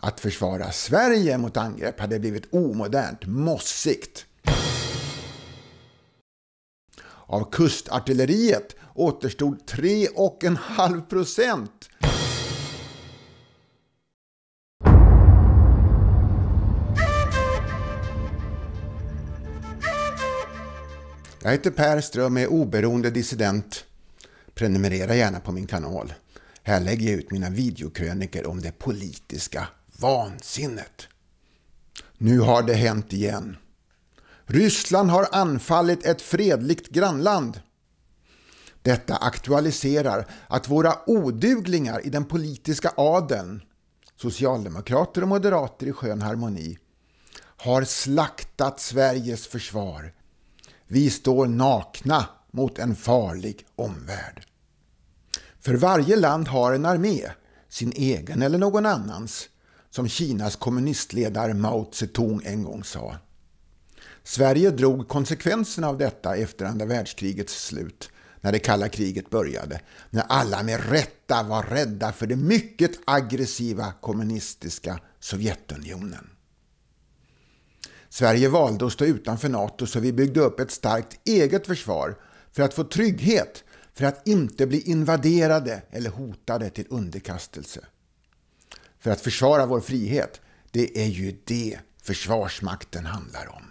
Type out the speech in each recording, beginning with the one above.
Att försvara Sverige mot angrepp hade blivit omodernt, mossigt. Av kustartilleriet återstod 3,5 procent. Jag heter Per Ström, och är oberoende dissident. Prenumerera gärna på min kanal. Här lägger jag ut mina videokröniker om det politiska vansinnet. Nu har det hänt igen. Ryssland har anfallit ett fredligt grannland. Detta aktualiserar att våra oduglingar i den politiska adeln, socialdemokrater och moderater i skön harmoni, har slaktat Sveriges försvar. Vi står nakna mot en farlig omvärld. För varje land har en armé, sin egen eller någon annans, som Kinas kommunistledare Mao Zedong en gång sa. Sverige drog konsekvenserna av detta efter andra världskrigets slut, när det kalla kriget började, när alla med rätta var rädda för det mycket aggressiva kommunistiska Sovjetunionen. Sverige valde att stå utanför NATO så vi byggde upp ett starkt eget försvar för att få trygghet, för att inte bli invaderade eller hotade till underkastelse. För att försvara vår frihet, det är ju det Försvarsmakten handlar om.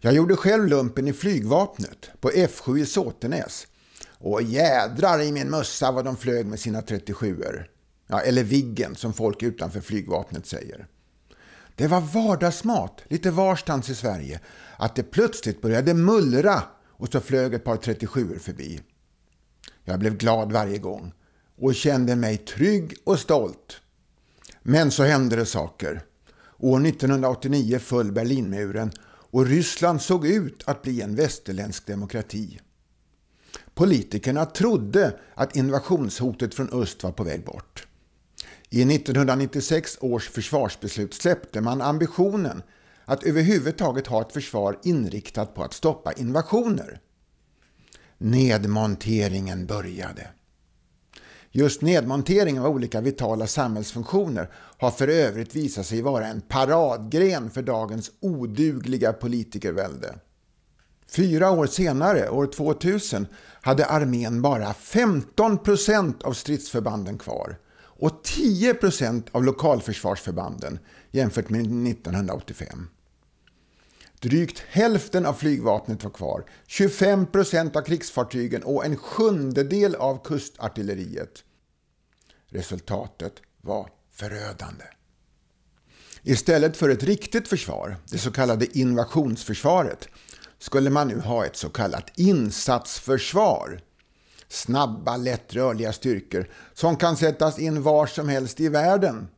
Jag gjorde själv lumpen i flygvapnet på F7 i Såtenäs. Och jädrar i min mössa vad de flög med sina 37er. Ja, eller Viggen som folk utanför flygvapnet säger. Det var vardagsmat lite varstans i Sverige att det plötsligt började mullra och så flög ett par 37 förbi. Jag blev glad varje gång och kände mig trygg och stolt. Men så hände det saker. År 1989 föll Berlinmuren och Ryssland såg ut att bli en västerländsk demokrati. Politikerna trodde att invasionshotet från öst var på väg bort. I 1996 års försvarsbeslut släppte man ambitionen att överhuvudtaget ha ett försvar inriktat på att stoppa invasioner. Nedmonteringen började. Just nedmontering av olika vitala samhällsfunktioner har för övrigt visat sig vara en paradgren för dagens odugliga politikervälde. Fyra år senare, år 2000, hade armén bara 15 procent av stridsförbanden kvar och 10 procent av lokalförsvarsförbanden jämfört med 1985. Drygt hälften av flygvapnet var kvar, 25 procent av krigsfartygen och en sjundedel av kustartilleriet. Resultatet var förödande. Istället för ett riktigt försvar, det så kallade invasionsförsvaret, skulle man nu ha ett så kallat insatsförsvar. Snabba, lättrörliga styrkor som kan sättas in var som helst i världen.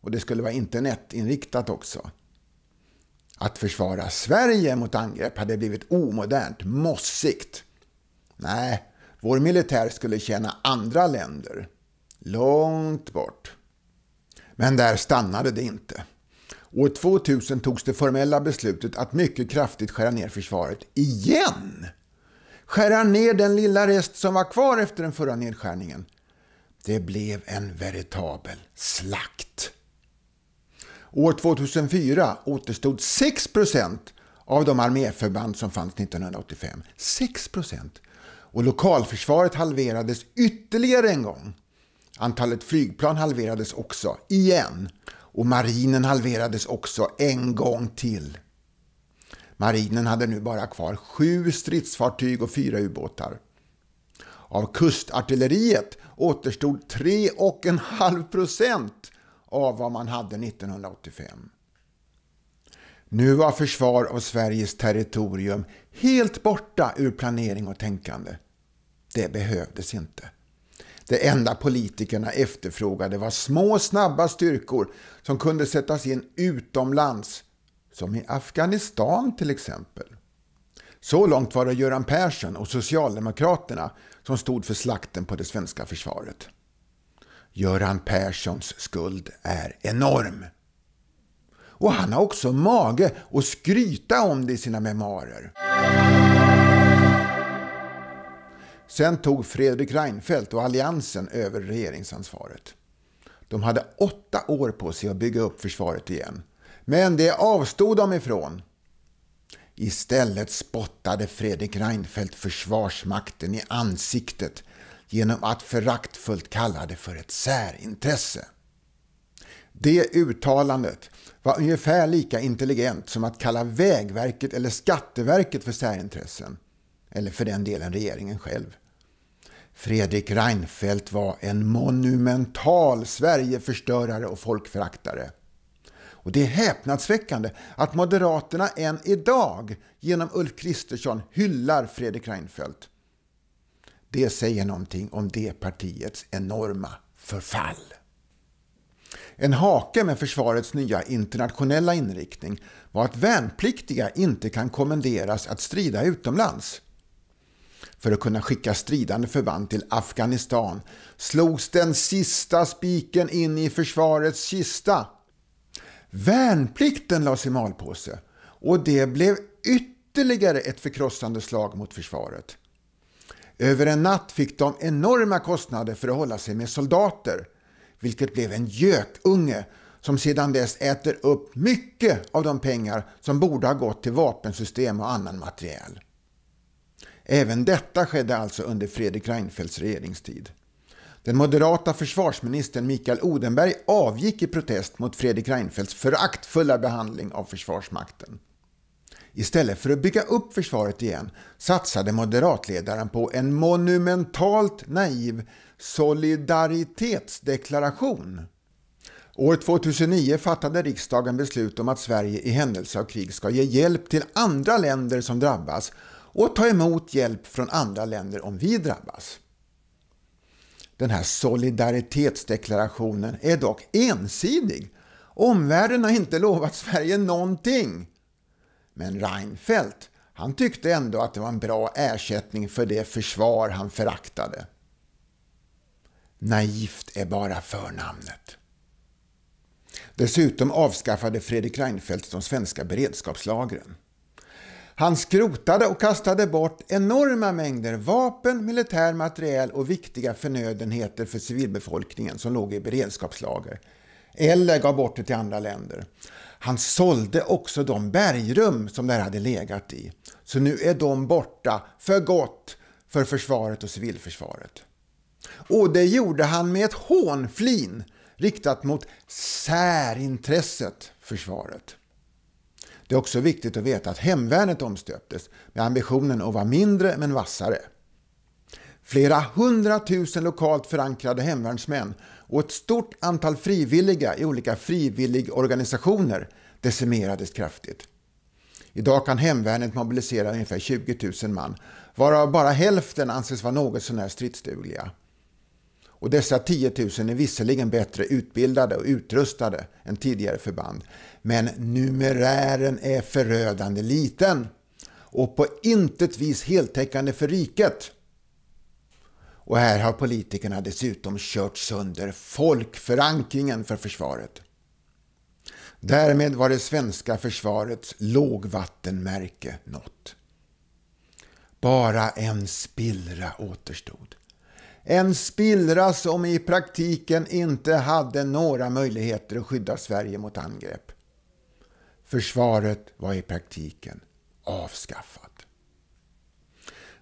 Och det skulle vara internetinriktat också. Att försvara Sverige mot angrepp hade blivit omodernt, mossigt. Nej, vår militär skulle tjäna andra länder. Långt bort. Men där stannade det inte. År 2000 togs det formella beslutet att mycket kraftigt skära ner försvaret igen. Skära ner den lilla rest som var kvar efter den förra nedskärningen. Det blev en veritabel slakt. År 2004 återstod 6% av de arméförband som fanns 1985. 6 Och lokalförsvaret halverades ytterligare en gång. Antalet flygplan halverades också, igen. Och marinen halverades också en gång till. Marinen hade nu bara kvar sju stridsfartyg och fyra ubåtar. Av kustartilleriet återstod 3,5 procent av vad man hade 1985. Nu var försvar av Sveriges territorium helt borta ur planering och tänkande. Det behövdes inte. Det enda politikerna efterfrågade var små snabba styrkor som kunde sättas in utomlands, som i Afghanistan till exempel. Så långt var det Göran Persson och Socialdemokraterna som stod för slakten på det svenska försvaret. Göran Perssons skuld är enorm. Och han har också mage att skryta om det i sina memoarer. Sen tog Fredrik Reinfeldt och Alliansen över regeringsansvaret. De hade åtta år på sig att bygga upp försvaret igen. Men det avstod de ifrån. Istället spottade Fredrik Reinfeldt Försvarsmakten i ansiktet genom att föraktfullt kalla det för ett särintresse. Det uttalandet var ungefär lika intelligent som att kalla Vägverket eller Skatteverket för särintressen. Eller för den delen regeringen själv. Fredrik Reinfeldt var en monumental Sverigeförstörare och folkföraktare. Och det är häpnadsväckande att Moderaterna än idag genom Ulf Kristersson hyllar Fredrik Reinfeldt. Det säger någonting om det partiets enorma förfall. En hake med försvarets nya internationella inriktning var att värnpliktiga inte kan kommenderas att strida utomlands. För att kunna skicka stridande förband till Afghanistan slogs den sista spiken in i försvarets kista. Värnplikten lades i malpåse och det blev ytterligare ett förkrossande slag mot försvaret. Över en natt fick de enorma kostnader för att hålla sig med soldater, vilket blev en gökunge som sedan dess äter upp mycket av de pengar som borde ha gått till vapensystem och annan materiel. Även detta skedde alltså under Fredrik Reinfeldts regeringstid. Den moderata försvarsministern Mikael Odenberg avgick i protest mot Fredrik Reinfeldts föraktfulla behandling av Försvarsmakten. Istället för att bygga upp försvaret igen satsade moderatledaren på en monumentalt naiv solidaritetsdeklaration. År 2009 fattade riksdagen beslut om att Sverige i händelse av krig ska ge hjälp till andra länder som drabbas och ta emot hjälp från andra länder om vi drabbas. Den här solidaritetsdeklarationen är dock ensidig. Omvärlden har inte lovat Sverige någonting. Men Reinfeldt, han tyckte ändå att det var en bra ersättning för det försvar han föraktade. Naivt är bara förnamnet. Dessutom avskaffade Fredrik Reinfeldt de svenska beredskapslagren. Han skrotade och kastade bort enorma mängder vapen, militär materiel och viktiga förnödenheter för civilbefolkningen som låg i beredskapslager. Eller gav bort det till andra länder. Han sålde också de bergrum som där hade legat i. Så nu är de borta för gott för försvaret och civilförsvaret. Och det gjorde han med ett hånflin riktat mot särintresset försvaret. Det är också viktigt att veta att hemvärnet omstöptes med ambitionen att vara mindre men vassare. Flera hundratusen lokalt förankrade hemvärnsmän och ett stort antal frivilliga i olika frivilligorganisationer decimerades kraftigt. Idag kan hemvärnet mobilisera ungefär 20 000 man, varav bara hälften anses vara något sånär stridsdugliga. Och dessa 10 000 är visserligen bättre utbildade och utrustade än tidigare förband, men numerären är förödande liten och på intet vis heltäckande för riket. Och här har politikerna dessutom kört sönder folkförankringen för försvaret. Därmed var det svenska försvarets lågvattenmärke nått. Bara en spillra återstod. En spillra som i praktiken inte hade några möjligheter att skydda Sverige mot angrepp. Försvaret var i praktiken avskaffat.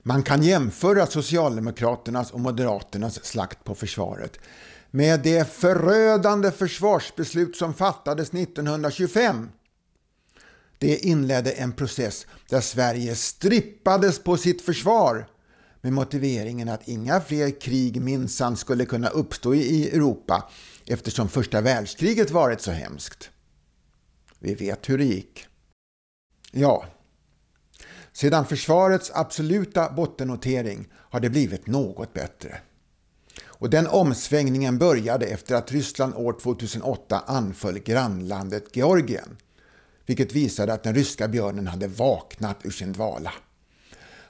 Man kan jämföra Socialdemokraternas och Moderaternas slakt på försvaret med det förödande försvarsbeslut som fattades 1925. Det inledde en process där Sverige strippades på sitt försvar med motiveringen att inga fler krig minsann skulle kunna uppstå i Europa eftersom första världskriget varit så hemskt. Vi vet hur det gick. Ja, sedan försvarets absoluta bottennotering har det blivit något bättre. Och den omsvängningen började efter att Ryssland år 2008 anföll grannlandet Georgien, vilket visade att den ryska björnen hade vaknat ur sin dvala.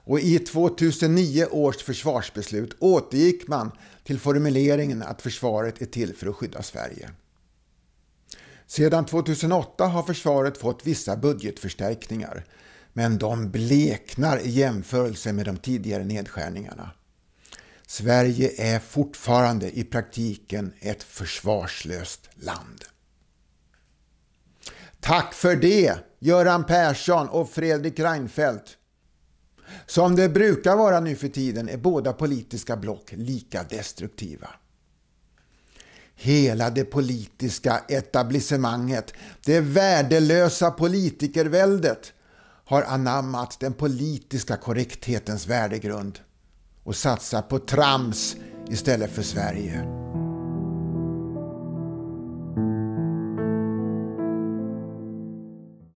Och i 2009 års försvarsbeslut återgick man till formuleringen att försvaret är till för att skydda Sverige. Sedan 2008 har försvaret fått vissa budgetförstärkningar, men de bleknar i jämförelse med de tidigare nedskärningarna. Sverige är fortfarande i praktiken ett försvarslöst land. Tack för det, Göran Persson och Fredrik Reinfeldt. Som det brukar vara nu för tiden är båda politiska block lika destruktiva. Hela det politiska etablissemanget, det värdelösa politikerväldet, har anammat den politiska korrekthetens värdegrund och satsar på trams istället för Sverige.